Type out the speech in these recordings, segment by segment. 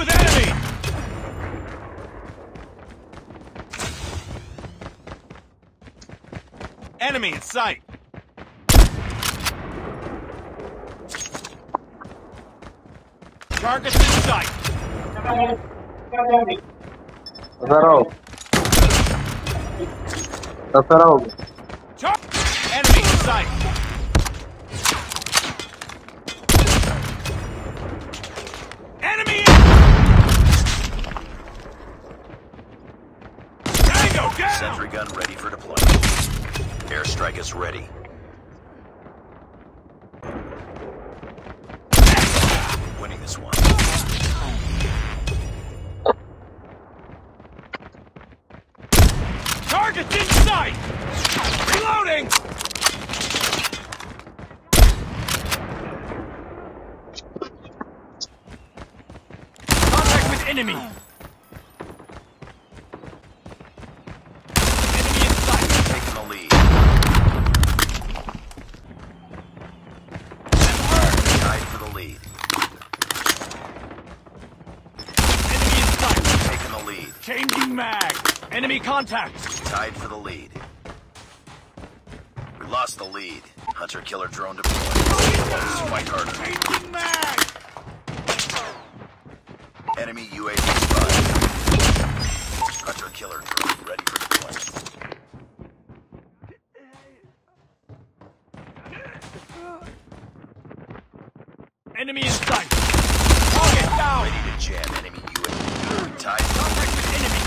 with enemy! Enemy in sight! Targets in sight! Здорово. Здорово. Tango down! Sentry gun ready for deployment. Airstrike is ready. Winning this one. Target's in sight! Reloading! Contact with! Enemy in sight! Taking the lead. Tied for the lead. Enemy in sight! Taking the lead. Changing mag! Enemy contact! Tied for the lead. We lost the lead. Hunter killer drone deployed. Fight harder. Changing mag! Enemy UAV spotted. Hunter killer drone ready for deployment. Enemy in sight! Target down! Ready to jam enemy UAV. Tied Contact with enemy!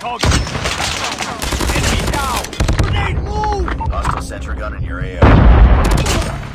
Target! Enemy down! Grenade move! Hostile sentry gun in your AO.